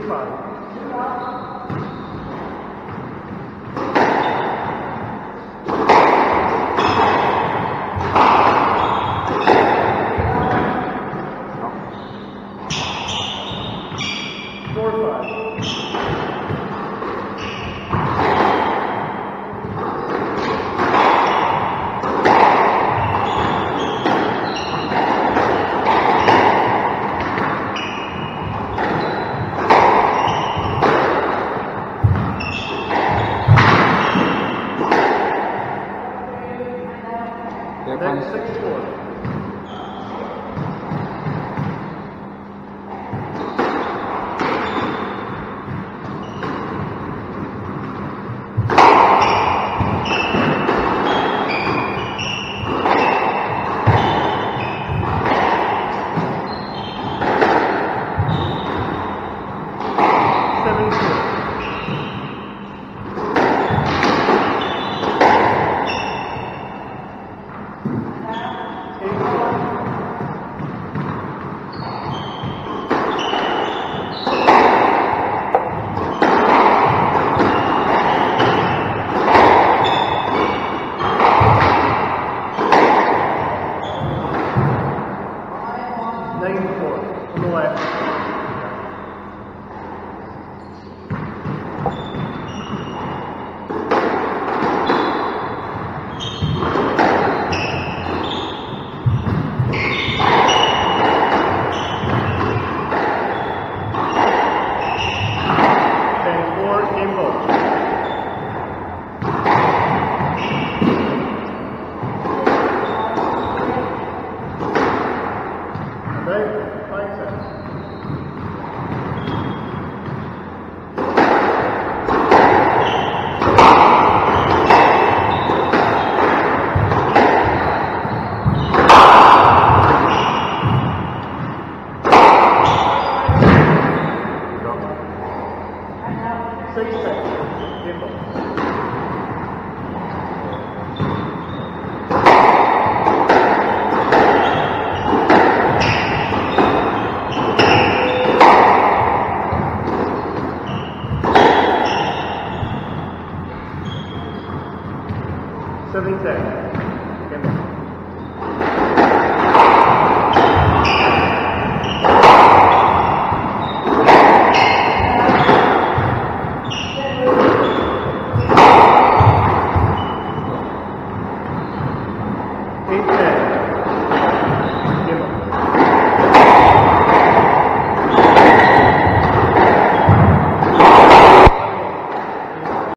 me. Sinh disturbing that. Thank you.